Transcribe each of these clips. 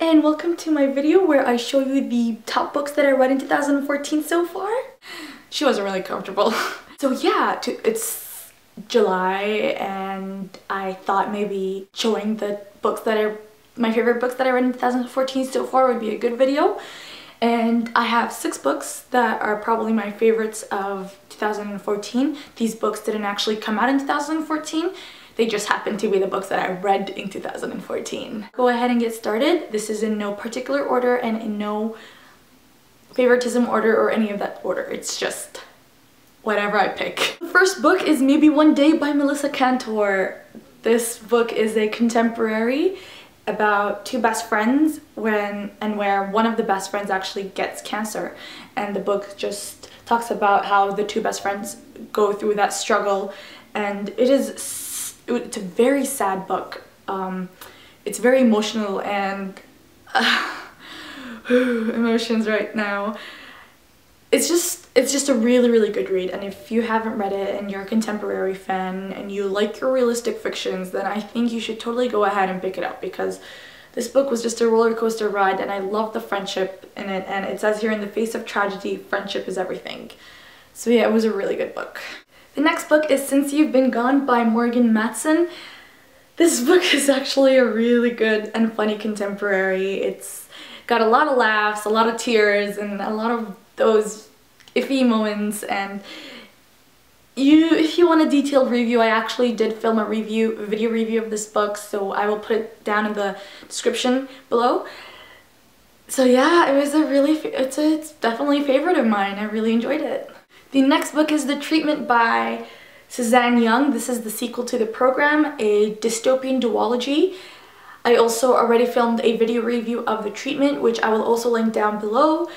and welcome to my video where I show you the top books that I read in 2014 so far. She wasn't really comfortable. so yeah, it's July and I thought maybe showing the books that are my favorite books that I read in 2014 so far would be a good video. And I have six books that are probably my favorites of 2014. These books didn't actually come out in 2014 they just happen to be the books that I read in 2014. Go ahead and get started. This is in no particular order and in no favoritism order or any of that order. It's just whatever I pick. The first book is Maybe One Day by Melissa Kantor. This book is a contemporary about two best friends when and where one of the best friends actually gets cancer and the book just talks about how the two best friends go through that struggle and it is it's a very sad book. Um, it's very emotional and uh, emotions right now. It's just it's just a really really good read and if you haven't read it and you're a contemporary fan and you like your realistic fictions then I think you should totally go ahead and pick it up because this book was just a roller coaster ride and I love the friendship in it and it says here in the face of tragedy friendship is everything. So yeah, it was a really good book. The next book is Since You've Been Gone by Morgan Matson. This book is actually a really good and funny contemporary. It's got a lot of laughs, a lot of tears, and a lot of those iffy moments and you if you want a detailed review I actually did film a review a video review of this book so I will put it down in the description below so yeah it was a really it's a, it's definitely a favorite of mine I really enjoyed it the next book is The Treatment by Suzanne Young. This is the sequel to the program, a dystopian duology. I also already filmed a video review of The Treatment, which I will also link down below.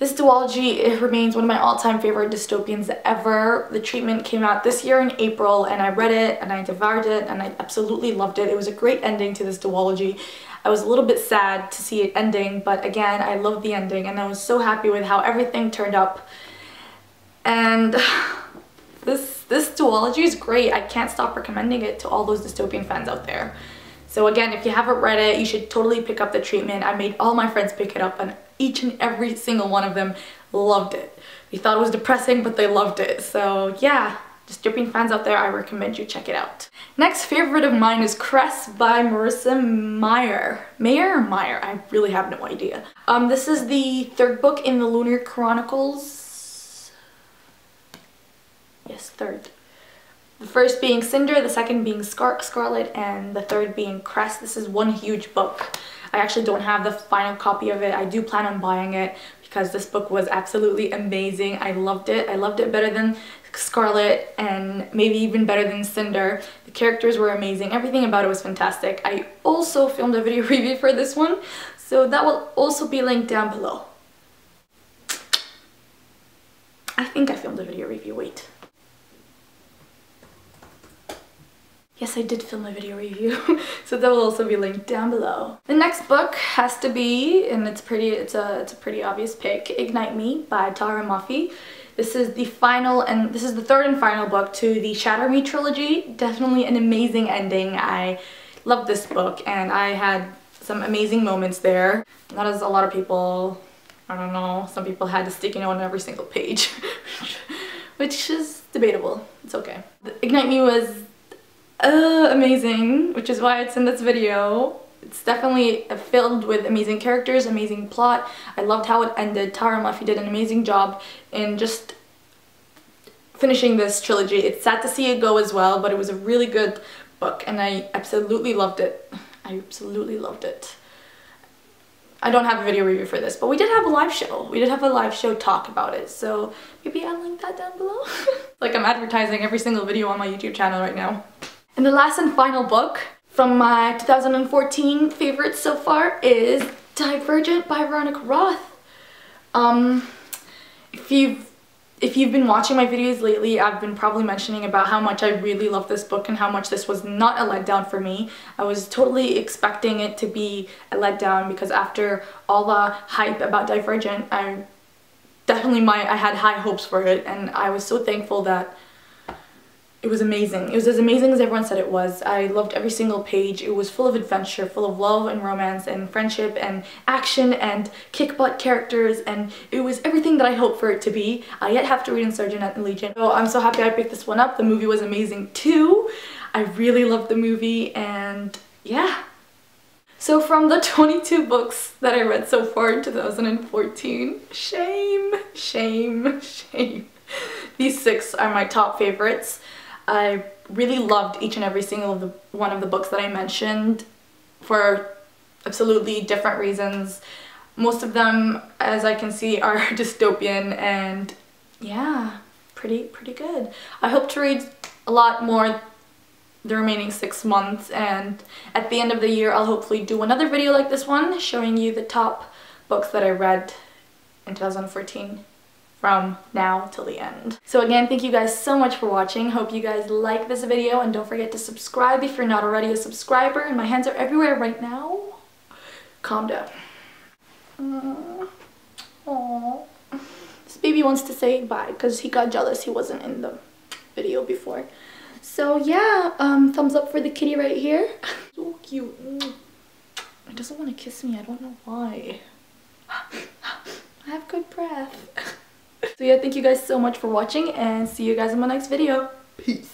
This duology it remains one of my all-time favorite dystopians ever. The Treatment came out this year in April and I read it and I devoured it and I absolutely loved it. It was a great ending to this duology. I was a little bit sad to see it ending, but again, I loved the ending and I was so happy with how everything turned up and this, this duology is great. I can't stop recommending it to all those dystopian fans out there. So again, if you haven't read it, you should totally pick up the treatment. I made all my friends pick it up and each and every single one of them loved it. They thought it was depressing, but they loved it. So yeah, dystopian fans out there, I recommend you check it out. Next favorite of mine is Cress by Marissa Meyer. Mayer or Meyer? I really have no idea. Um, this is the third book in the Lunar Chronicles Yes, third. The first being Cinder, the second being Scar Scarlet, and the third being Cress. This is one huge book. I actually don't have the final copy of it. I do plan on buying it because this book was absolutely amazing. I loved it. I loved it better than Scarlet and maybe even better than Cinder. The characters were amazing. Everything about it was fantastic. I also filmed a video review for this one, so that will also be linked down below. I think I filmed a video review, wait. Yes, I did film a video review, so that will also be linked down below. The next book has to be, and it's pretty, it's a, it's a pretty obvious pick, Ignite Me by Tahereh Mafi. This is the final, and this is the third and final book to the Shatter Me trilogy. Definitely an amazing ending. I love this book, and I had some amazing moments there. Not as a lot of people, I don't know, some people had the sticky note on every single page, which is debatable. It's okay. Ignite Me was uh, amazing, which is why it's in this video. It's definitely filled with amazing characters, amazing plot. I loved how it ended. Tahereh Mafi did an amazing job in just finishing this trilogy. It's sad to see it go as well, but it was a really good book and I absolutely loved it. I absolutely loved it. I don't have a video review for this, but we did have a live show. We did have a live show talk about it, so maybe I'll link that down below. like I'm advertising every single video on my YouTube channel right now. And the last and final book from my 2014 favorites so far is Divergent by Veronica Roth. Um, if you've if you've been watching my videos lately, I've been probably mentioning about how much I really love this book and how much this was not a letdown for me. I was totally expecting it to be a letdown because after all the hype about Divergent, I definitely my I had high hopes for it and I was so thankful that it was amazing. It was as amazing as everyone said it was. I loved every single page. It was full of adventure, full of love and romance and friendship and action and kick butt characters and it was everything that I hoped for it to be. I yet have to read Insurgent and Allegiant. So I'm so happy I picked this one up. The movie was amazing too. I really loved the movie and yeah. So from the 22 books that I read so far in 2014, shame, shame, shame. These six are my top favorites. I really loved each and every single of the, one of the books that I mentioned for absolutely different reasons. Most of them, as I can see, are dystopian and yeah, pretty, pretty good. I hope to read a lot more the remaining six months and at the end of the year I'll hopefully do another video like this one showing you the top books that I read in 2014 from now till the end. So again, thank you guys so much for watching. Hope you guys like this video and don't forget to subscribe if you're not already a subscriber and my hands are everywhere right now. Calm down. Aww. This baby wants to say bye because he got jealous he wasn't in the video before. So yeah, um, thumbs up for the kitty right here. so cute. It doesn't want to kiss me. I don't know why. I have good breath. So yeah, thank you guys so much for watching and see you guys in my next video. Peace.